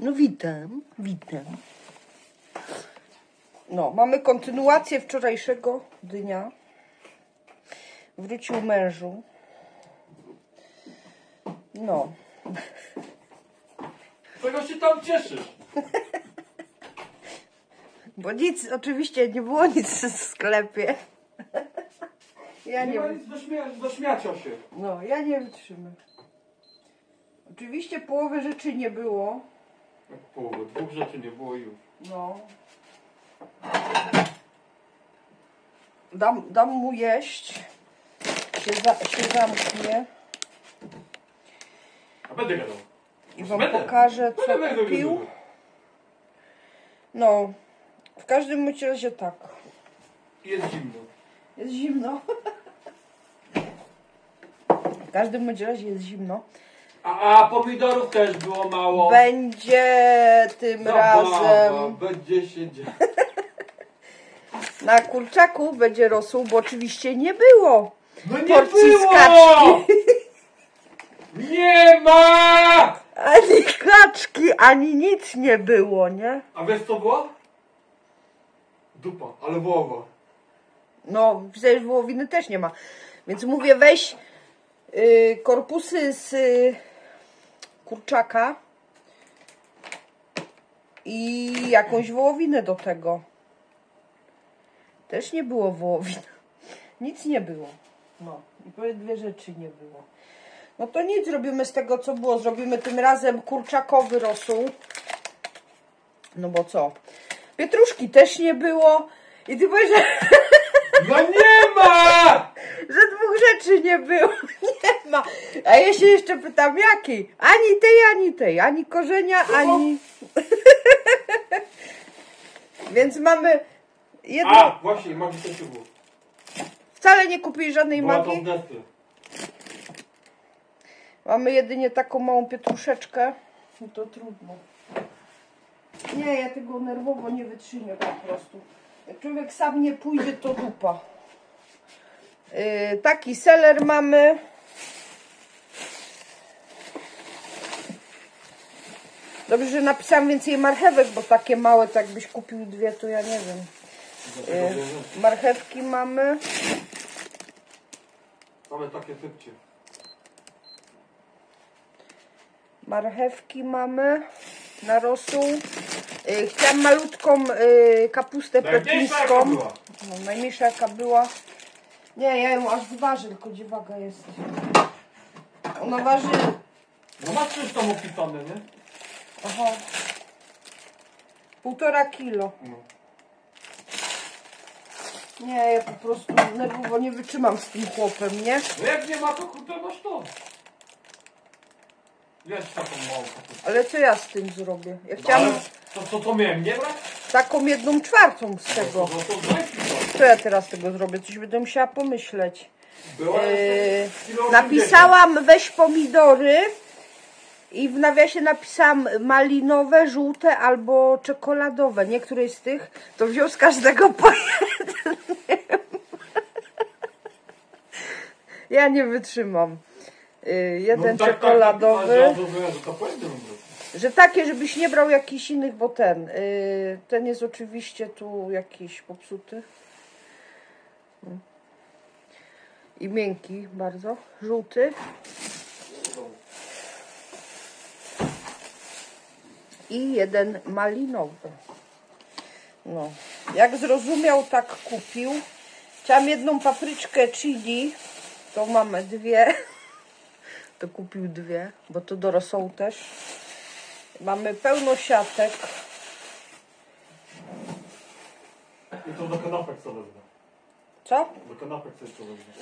No witam, witam. No, mamy kontynuację wczorajszego dnia. Wrócił mężu. No, Czego się tam cieszysz? bo nic, oczywiście nie było nic w sklepie. Ja Nie nie, ma nic do, śmia do śmiacia się. no, ja nie wytrzymam. Oczywiście połowy rzeczy nie było. Jak połowę, dwóch rzeczy nie było już. No. Dam, dam mu jeść. Się, za, się zamknie A będę gadał. i wam Będę. pokażę, co Będę gadał, kupił. No, w każdym bądź razie tak. Jest zimno. Jest zimno. W każdym bądź razie jest zimno. A, a pomidorów też było mało. Będzie tym Zabawa, razem Będzie się na kurczaku będzie rosół, bo oczywiście nie było. No nie Porcji było! skaczki. Nie ma! Ani kaczki, ani nic nie było, nie? A wiesz co było? Dupa, ale wołowa. No, przecież wołowiny też nie ma. Więc mówię, weź y, korpusy z y, kurczaka i jakąś wołowinę do tego. Też nie było wołowin. Nic nie było. No, i powiem, dwie rzeczy nie było. No to nic, zrobimy z tego, co było. Zrobimy tym razem kurczakowy rosół. No bo co? Pietruszki też nie było. I ty powiesz, że... No nie ma! Rzeczy nie było. Nie ma. A ja się jeszcze pytam, jakiej? Ani tej, ani tej. Ani korzenia, ani... Więc mamy jedno... A, właśnie, magii też było. Wcale nie kupili żadnej Była magii. Mamy jedynie taką małą pietruszeczkę. No to trudno. Nie, ja tego nerwowo nie wytrzymię po prostu. Jak człowiek sam nie pójdzie, to dupa. Yy, taki seler mamy. Dobrze, że napisałam więcej marchewek, bo takie małe, to jakbyś kupił dwie, to ja nie wiem. Bierze. marchewki mamy. Ale takie typcie. Marchewki mamy na rosół. Yy, chciałam malutką kapustę była. No, najmniejsza jaka była. Nie, ja ją aż wyważę, tylko gdzie waga jest. Ona waży... No masz coś tam opisane, nie? Aha. Półtora kilo. No. Nie, ja po prostu nerwowo nie wytrzymam z tym chłopem, nie? No jak nie ma, to kurde masz to. Wiesz taką małą. Ale co ja z tym zrobię? Ja chciałam Ale to co to miałem, nie brać? taką jedną czwartą z No tego. to, no to mi to. Co ja teraz tego zrobię? Coś będę musiała pomyśleć. Była Yy, jeszcze kilo 80. Napisałam weź pomidory i w nawiasie napisałam malinowe, żółte albo czekoladowe. Niektórej z tych to wziął z każdego po jednym. Ja nie wytrzymam. Yy, jeden No tak, czekoladowy. Tak, tak, tak, tak, być. Że takie, żebyś nie brał jakichś innych, bo ten. Yy, ten jest oczywiście tu jakiś popsuty. I miękki bardzo. Żółty. I jeden malinowy. No. Jak zrozumiał, tak kupił. Chciałam jedną papryczkę chili. To mamy dwie. To kupił dwie, bo to do rosołu też. Mamy pełno siatek. I to do kanapek co wezmę. Co? Do kanapek coś co wezmę.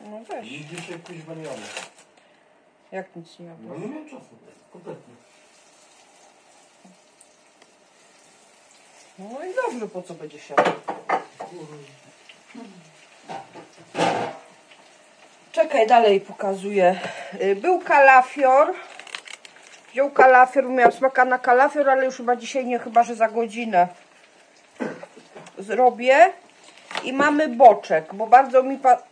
No weź. I dzisiaj kuźwa nie jadę. Jak nic nie No nie miałem czasu. Kompletnie. No i dobrze, po co będzie siatek. Czekaj, dalej pokazuję. Y, Był kalafior. Wziął kalafior, miał smaka na kalafior, ale już chyba dzisiaj nie, chyba że za godzinę zrobię. I mamy boczek, bo bardzo mi pa...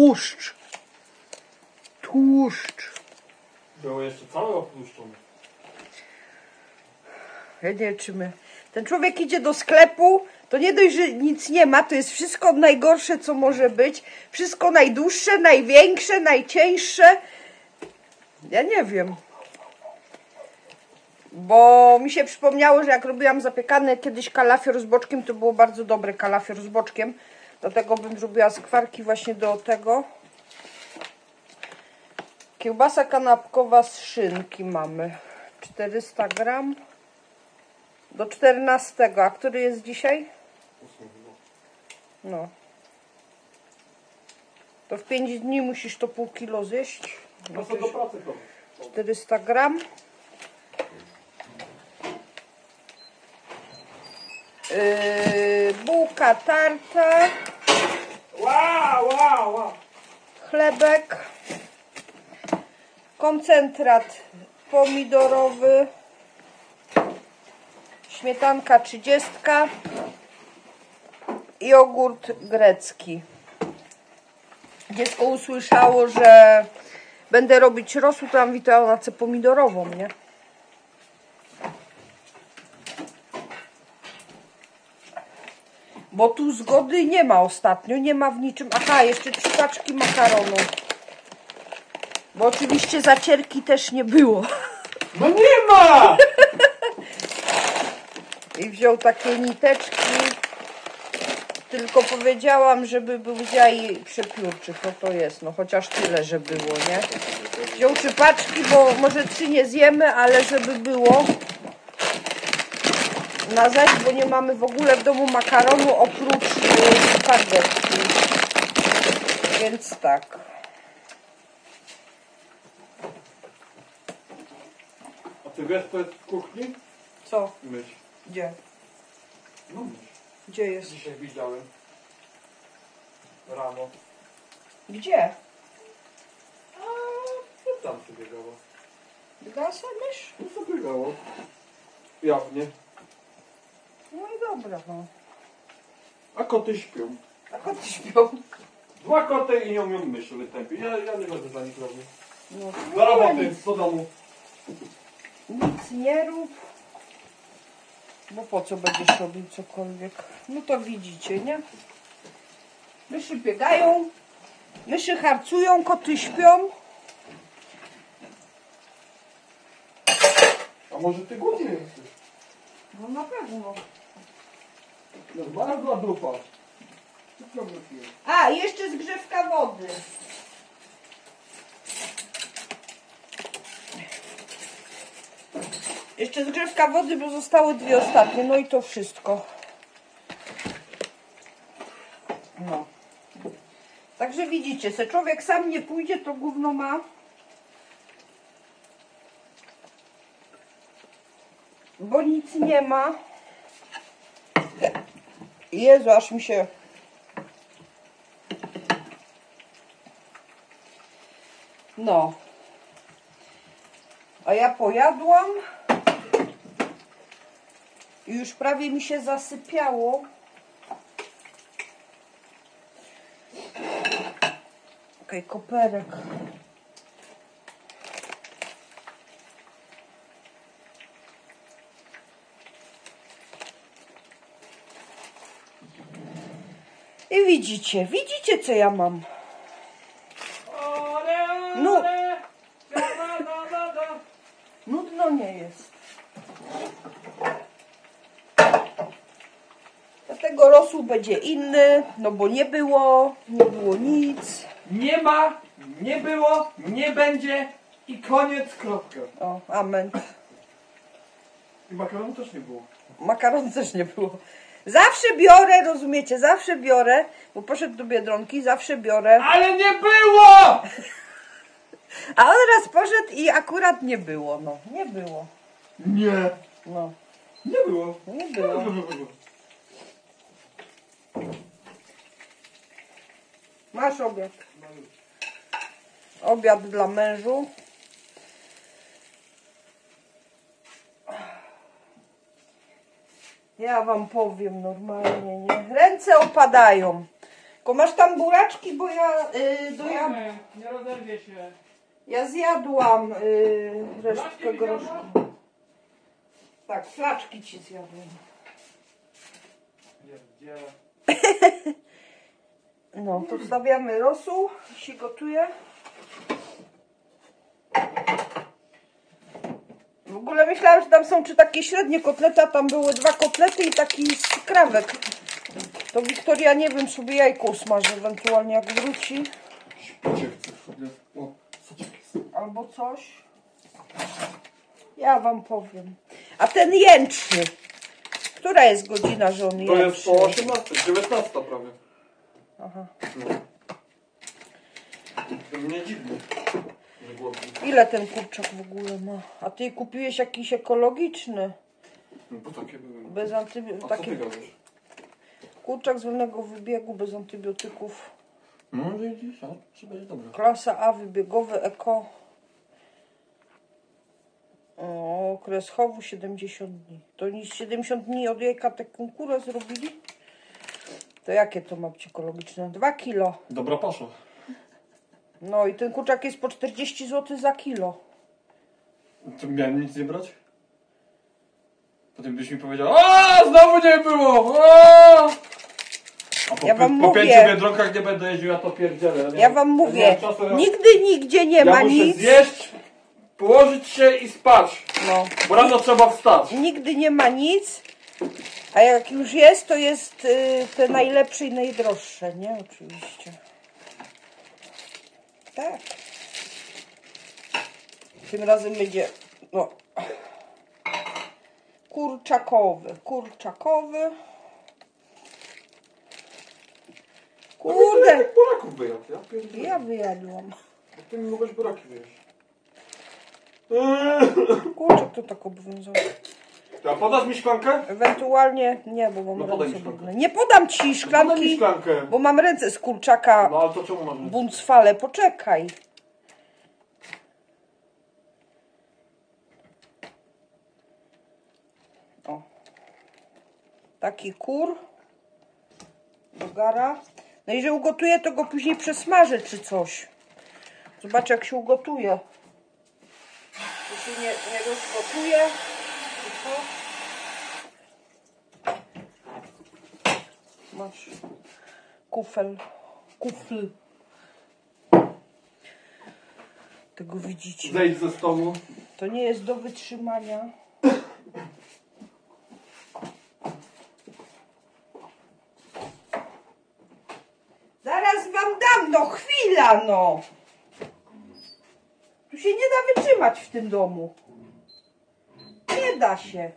tłuszcz. Tłuszcz. Było jeszcze całe opłuszczone. Ja nie wiem. Ten człowiek idzie do sklepu, to nie dość, że nic nie ma, to jest wszystko najgorsze, co może być. Wszystko najdłuższe, największe, najcieńsze. Ja nie wiem. Bo mi się przypomniało, że jak robiłam zapiekane kiedyś kalafior z boczkiem, to było bardzo dobre kalafior z boczkiem. Dlatego bym zrobiła skwarki właśnie do tego. Kiełbasa kanapkowa z szynki mamy. 400 gram. Do 14. A który jest dzisiaj? No. To w 5 dni musisz to pół kilo zjeść. No co do pracy to. 400 gram. Yy, bułka tarta, Wow, wow, wow. chlebek, koncentrat pomidorowy, śmietanka 30, jogurt grecki. Dziecko usłyszało, że będę robić rosół, to mam witalnacę pomidorową, nie? Bo tu zgody nie ma ostatnio, nie ma w niczym. Aha, jeszcze trzy paczki makaronu. Bo oczywiście zacierki też nie było. No nie ma! I wziął takie niteczki. Tylko powiedziałam, żeby był jaj przepiórczy. To to jest, no chociaż tyle, że było, nie? Wziął trzy paczki, bo może trzy nie zjemy, ale żeby było na zaś, bo nie mamy w ogóle w domu makaronu oprócz y, spaghetti. Więc tak. A ty wiesz co jest w kuchni? Co? Myśl. Gdzie? No myśl. Gdzie jest? Dzisiaj widziałem. Rano. Gdzie? A co tam się biegało? Gasa mysz? No co biegało? Jawnie. No dobra, no. A koty śpią. A koty śpią. Dwa koty i nie umiem myszy wytępić. Ja, ja nie będę za nich robił. No, Do roboty, do domu. Nic nie rób. Bo po co będziesz robił cokolwiek? No to widzicie, nie? Myszy biegają, myszy harcują, koty śpią. A może ty głodny jesteś? No na pewno. Normalna dupa. Co tam robisz? A, jeszcze zgrzewka wody. Jeszcze zgrzewka wody, bo zostały dwie ostatnie. No i to wszystko. No. Także widzicie, se człowiek sam nie pójdzie, to gówno ma. Bo nic nie ma. Jezu, aż mi się No. A ja pojadłam. I już prawie mi się zasypiało. Okej, koperek. I widzicie, widzicie co ja mam. No. Nudno nie jest. Dlatego rosół będzie inny, no bo nie było, nie było nic. Nie ma, nie było, nie będzie i koniec, kropka. O, amen. I makaronu też nie było. Makaron też nie było. Zawsze biorę, rozumiecie, zawsze biorę, bo poszedł do Biedronki, zawsze biorę. Ale nie było! A on raz poszedł i akurat nie było, no. Nie było. Nie. No, Nie było. nie było. Masz obiad. Obiad dla mężu. Ja wam powiem normalnie, nie? Ręce opadają. Tylko masz tam buraczki, bo ja y. Nie, nie rozerwie się. Ja zjadłam y, resztkę groszku. Tak, flaczki ci zjadłam. No, to wstawiamy rosół, się gotuje. W ogóle myślałam, że tam są czy takie średnie kotlety, a tam były dwa kotlety i taki skrawek. To Wiktoria, nie wiem, sobie jajko usmaży ewentualnie jak wróci. Albo coś. Ja wam powiem. A ten jęczy. Która jest godzina, że on To jęczy? jest po 18, 19 prawie. Aha. No. To mnie Ile ten kurczak w ogóle ma? A ty kupiłeś jakiś ekologiczny? No bo takie były. Bez antybiotyków. A co ty Taki gadasz? kurczak z wolnego wybiegu, bez antybiotyków. No widzisz, a czy będzie dobrze. Klasa A, wybiegowy, eko. O, okres chowu 70 dni. To niż 70 dni od jajka taką kurę zrobili? To jakie to ma być ekologiczne? 2 kilo. Dobra pasza. No i ten kurczak jest po 40 zł za kilo. To miałem nic nie brać? Potem byś mi powiedział, a znowu nie było! A, a po, Ja wam po mówię. pięciu biedronkach nie będę jeździł, ja to pierdzielę. Ja wam mówię, czasu, ja- nigdy nigdzie nie ja ma muszę nic. zjeść, położyć się i spać. No. Bo rano trzeba wstać. Nigdy nie ma nic. A jak już jest, to jest y, te najlepsze i najdroższe, nie? Oczywiście. Tak. Tym razem będzie, no, kurczakowy, kurczakowy. Kurde, Jak buraków wyjadł, ja pierdzielę. ja wyjadłam. Jak ty mi mogłeś buraki wyjeść? Kurczak to tak obowiązał. A podasz mi szklankę? Ewentualnie, nie, bo mam No podaj mi ręce szklankę. brudne. Nie podam ci Podaj mi szklanki, szklankę. bo mam ręce z kurczaka. No ale to czemu masz? Buncwale, poczekaj. O. Taki kur. Do gara. No i że ugotuję, to go później przesmażę czy coś. Zobacz jak się ugotuje. To się nie, nie rozgotuje. Tylko... Masz kufel. Kufl. Tego widzicie. Zejdź ze stołu. To nie jest do wytrzymania. Zaraz wam dam, no chwila, no. Tu się nie da wytrzymać w tym domu. Da się.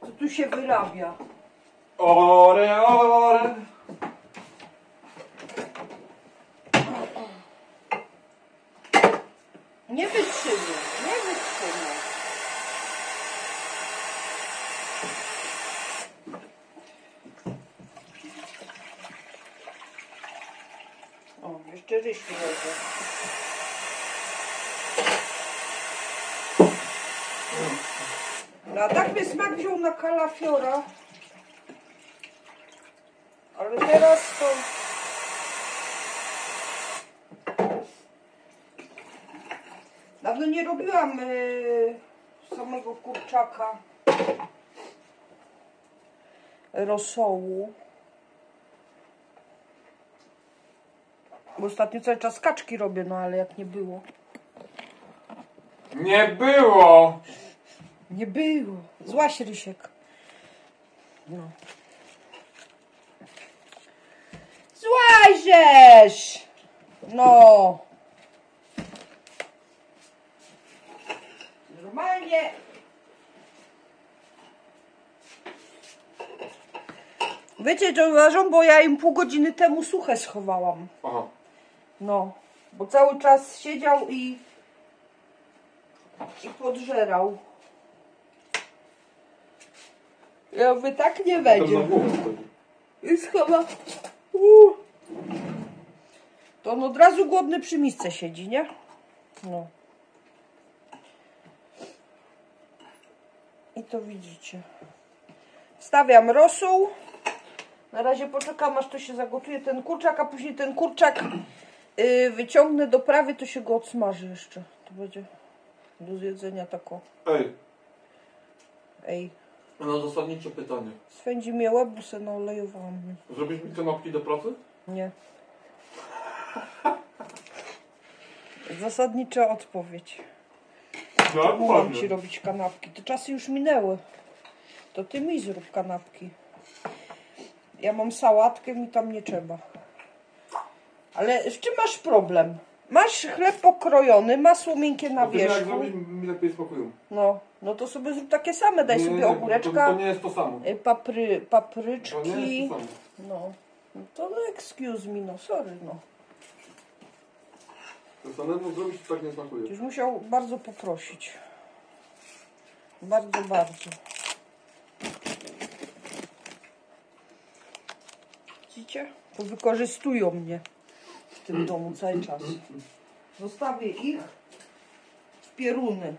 Co tu się wyrabia? Ore, ore. Nie wytrzymie, nie wytrzymie. O, jeszcze ryż leży. No a tak mnie smak wziął na kalafiora. Ale teraz to... Dawno nie robiłam y, samego kurczaka rosołu. Bo ostatnio cały czas kaczki robię, no ale jak nie było. Nie było. Nie było. Złaś Rysiek. No. Złażesz! No. Normalnie. Wiecie, że uważam, bo ja im pół godziny temu suche schowałam. Aha. No, bo cały czas siedział i, i podżerał. Ja mówię, tak nie będzie. Jest chyba... Uuu. To on od razu głodny przy misce siedzi, nie? No. I to widzicie. Stawiam rosół. Na razie poczekam, aż to się zagotuje ten kurczak, a później ten kurczak yy, wyciągnę do prawy, to się go odsmaży jeszcze. To będzie do zjedzenia tako. Ej, Ej, no zasadnicze pytanie. swędzi mnie łeb, bo se naolejowałam. Zrobisz mi kanapki do pracy? Nie. Zasadnicza odpowiedź. No, Mogłam ci robić kanapki. Te czasy już minęły. To ty mi zrób kanapki. Ja mam sałatkę, mi tam nie trzeba. Ale z czym masz problem? Masz chleb pokrojony, masło miękkie na No jak wierzchu. zrobić, mi lepiej smakują. No, no to sobie zrób takie same. Daj Nie, sobie nie, To, ogóreczka, to nie jest to samo. y, papry, To nie jest papryczki. to samo. No. no to no excuse me, no sorry, no. To samemu zrobić to tak nie smakuje. Już musiał bardzo poprosić. Bardzo, bardzo. Widzicie? To wykorzystują mnie w tym domu cały czas. Zostawię ich w pieruny.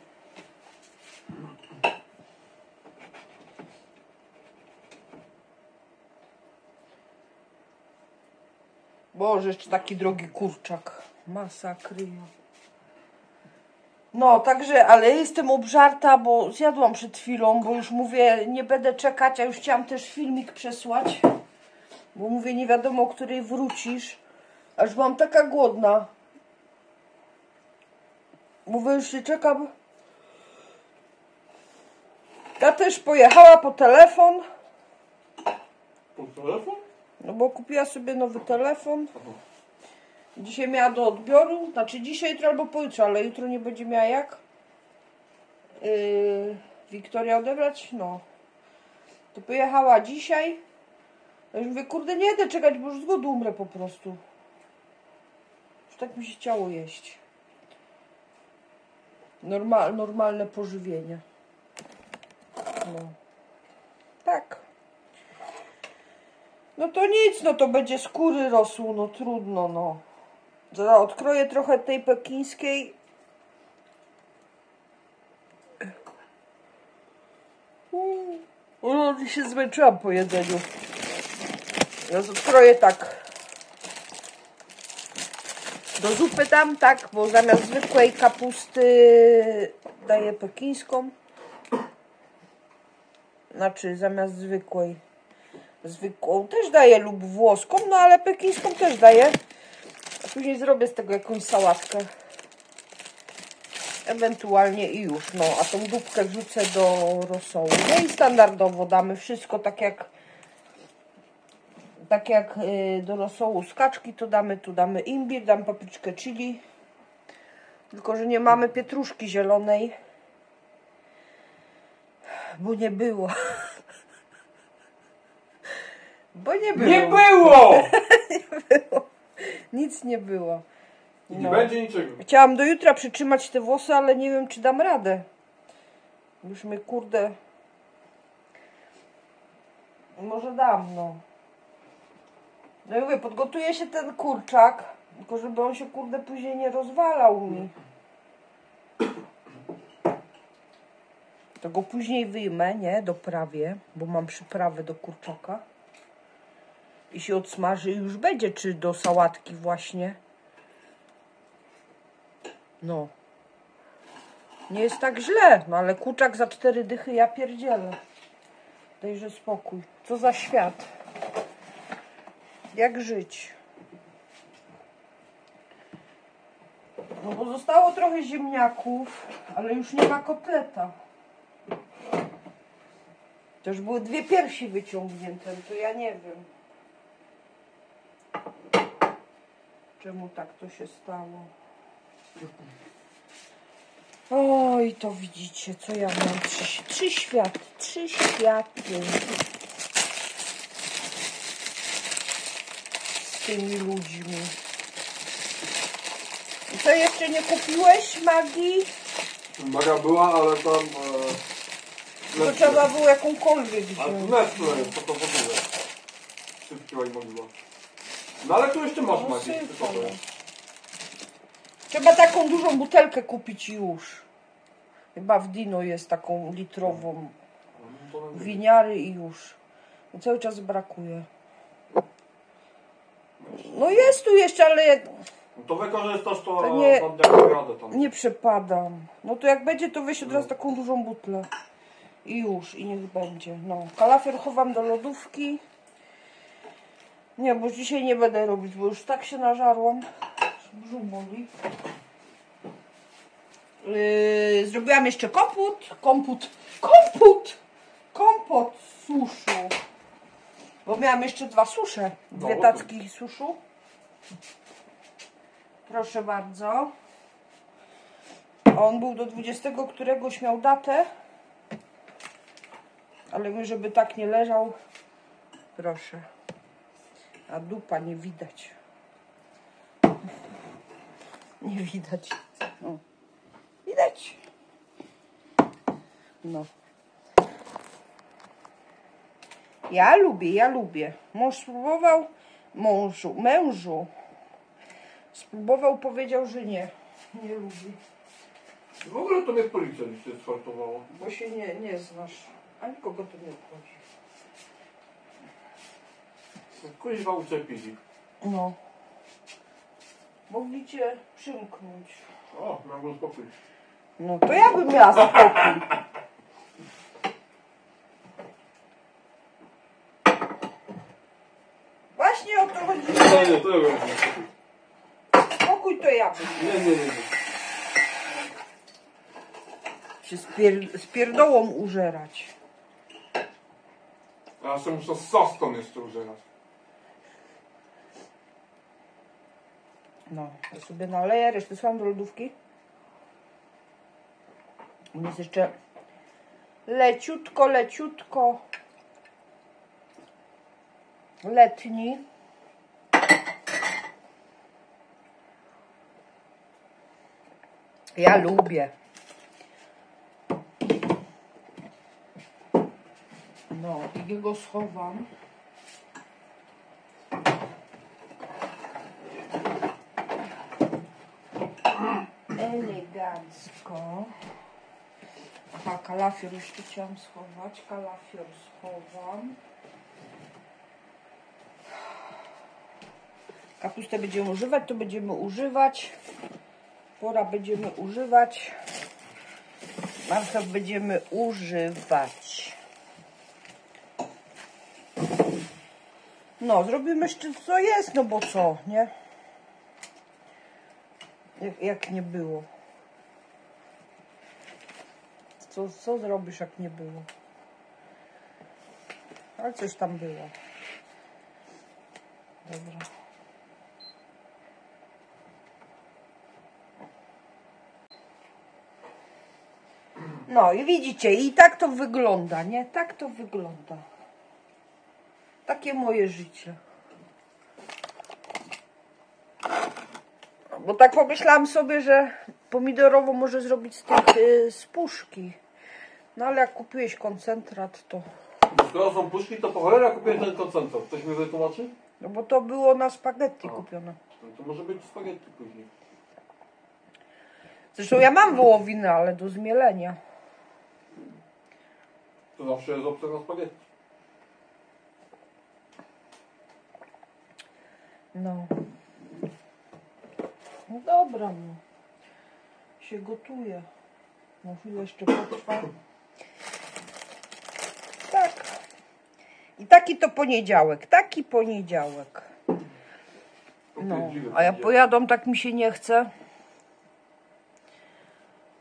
Boże, jeszcze taki drogi kurczak. Masakryja. No, także, ale jestem obżarta, bo zjadłam przed chwilą, bo już mówię, nie będę czekać, a już chciałam też filmik przesłać, bo mówię, nie wiadomo, o której wrócisz, aż byłam taka głodna. Mówię, już się czekam. Ja też pojechała po telefon, Po telefon? No bo kupiła sobie nowy telefon. Dzisiaj miała do odbioru, znaczy dzisiaj, jutro albo pojutrze, ale jutro nie będzie miała jak. Yy, Wiktoria odebrać? No. To pojechała dzisiaj. Ja już mówię, kurde, nie będę czekać, bo już z głodu umrę po prostu. Już tak mi się chciało jeść. Normal, normalne pożywienie. No. Tak. No to nic, no to będzie skóry rosół, no trudno, no. Zaraz odkroję trochę tej pekińskiej. Uuu, No, się zmęczyłam po jedzeniu. Teraz odkroję tak. Do zupy dam tak, bo zamiast zwykłej kapusty daję pekińską. Znaczy zamiast zwykłej zwykłą też daję lub włoską, no ale pekińską też daję. A później zrobię z tego jakąś sałatkę. Ewentualnie i już, no. A tą dupkę wrzucę do rosołu. No i standardowo damy wszystko tak jak tak jak y, do rosołu z kaczki, to damy tu damy imbir, dam papryczkę chili. Tylko, że nie mamy pietruszki zielonej. Bo nie było. Bo nie było. Nie było! Nic nie było. Nie No. będzie niczego. Chciałam do jutra przytrzymać te włosy, ale nie wiem, czy dam radę. Już mnie kurde. Może dam, no. No i mówię, podgotuje się ten kurczak, tylko żeby on się kurde później nie rozwalał mi. To go później wyjmę, nie? Doprawię, bo mam przyprawę do kurczaka. I się odsmaży i już będzie, czy do sałatki właśnie. No. Nie jest tak źle, no ale kurczak za cztery dychy ja pierdzielę. Dejże spokój. Co za świat. Jak żyć? No bo zostało trochę ziemniaków, ale już nie ma kotleta. Już były dwie piersi wyciągnięte, to ja nie wiem. Czemu tak to się stało? Oj, to widzicie, co ja mam? Trzy, trzy światy, trzy światy. Z tymi ludźmi. I co jeszcze nie kupiłeś, Magii? Maga była, ale tam... E, To trzeba było jakąkolwiek Ale to wziąć. Nestle jest, to to w ogóle. Szybkiła i mogła. No ale tu jeszcze masz No, Magi. sypał, tylko to no. jest. Trzeba taką dużą butelkę kupić i już. Chyba w Dino jest taką litrową. No. Winiary i już. Cały czas brakuje. No jest tu jeszcze, ale No to wykorzystasz to, To nie- tam. nie przepadam. No to jak będzie, to weź od razu taką dużą butlę. I już, i niech będzie. No, kalafior chowam do lodówki. Nie, bo dzisiaj nie będę robić, bo już tak się nażarłam. Brzuch boli. Yy, zrobiłam jeszcze komput. Komput. Komput! Kompot suszu. Bo miałam jeszcze dwa susze. Dwie No. tacki suszu. Proszę bardzo. On był do 20 któregoś miał datę. Ale my, żeby tak nie leżał. Proszę. A dupa nie widać. Nie widać. Widać. No. Ja lubię, ja lubię. Mąż spróbował, mężu, mężu. Spróbował, powiedział, że nie. Nie lubi. W ogóle to mnie policja dzisiaj sfartowała. Bo się nie, nie znasz. A nikogo to nie obchodzi. Kuźwa uczepili. No. Mogli cię przymknąć. O, miałem spokój. No to ja bym miała spokój. Właśnie o to chodzi. Nie, nie, to ja miałem spokój. To ja bym. Nie, nie, nie. nie. Się z, pier, z pierdołą użerać. Ja jeszcze muszę z soską jeszcze użerać. No, ja sobie naleję, resztę słucham do lodówki. U jest jeszcze leciutko, leciutko letni. Ja lubię. No, i go schowam. Elegancko. Aha, kalafior jeszcze chciałam schować. Kalafior schowam. Kapustę będziemy używać, to będziemy używać. Pora będziemy używać. Marchew będziemy używać. No, zrobimy jeszcze co jest, no bo co, nie? Jak, jak nie było. Co, co zrobisz, jak nie było? Ale coś tam było. Dobra. No i widzicie, i tak to wygląda, nie? Tak to wygląda. Takie moje życie. Bo tak pomyślałam sobie, że pomidorowo może zrobić z tych y, z puszki. No ale jak kupiłeś koncentrat, to. Skoro są puszki, to po cholerę kupiłem ten koncentrat. Ktoś mi wytłumaczy? No bo to było na spaghetti O. kupione. No to może być spaghetti później. Zresztą ja mam wołowinę, ale do zmielenia. To zawsze jest opcja na spaghetti. No. No dobra, no. Się gotuje. No chwilę jeszcze potrwa. Tak. I taki to poniedziałek. Taki poniedziałek. No. A ja pojadą, tak mi się nie chce.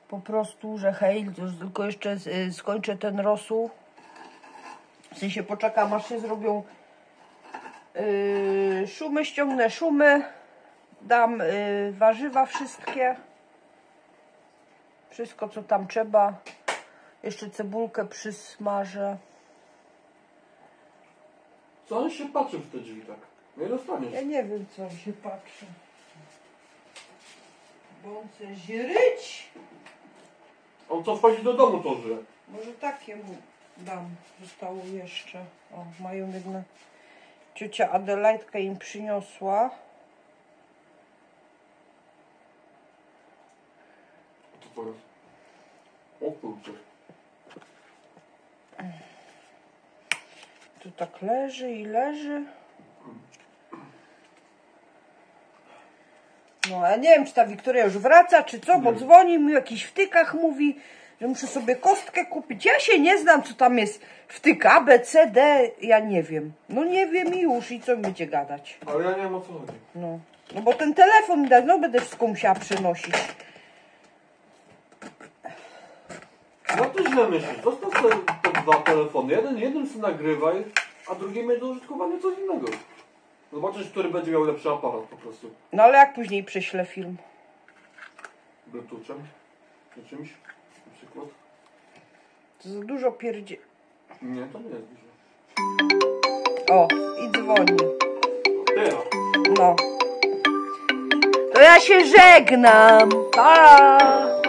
Po prostu, że hej, już tylko jeszcze y, skończę ten rosół. W sensie poczekam, aż się zrobią Yy, szumy, ściągnę szumy, dam yy, warzywa wszystkie, wszystko co tam trzeba, jeszcze cebulkę przysmażę. Co on się patrzy w te drzwi tak? Nie dostaniesz. Ja nie wiem co się patrzy. Bo on chce źryć. On co wchodzi do domu to że. Może takie mu dam, zostało jeszcze. O, mają jedne. Ciocia Adelaidka im przyniosła. To teraz. O kurczę. Tu tak leży i leży. No, ja nie wiem, czy ta Wiktoria już wraca, czy co, bo dzwoni mi o jakichś wtykach, mówi, że muszę sobie kostkę kupić. Ja się nie znam, co tam jest wtyk A, B, C, D, ja nie wiem. No nie wiem i już, i co mi będzie gadać. Ale ja nie wiem o co chodzi. No, no bo ten telefon mi da, no będę wszystko musiała przynosić. No to źle myślisz. Zostaw sobie dwa telefony. Jeden, jeden sobie nagrywaj, a drugi mieć do użytkowania coś innego. Zobaczysz, który będzie miał lepszy aparat po prostu. No ale jak później prześlę film? Bluetoothem czy czymś na przykład. To za dużo pierdzie... Nie, to nie jest dużo. O, i dzwoni. Teraz. No. To ja się żegnam. Pa!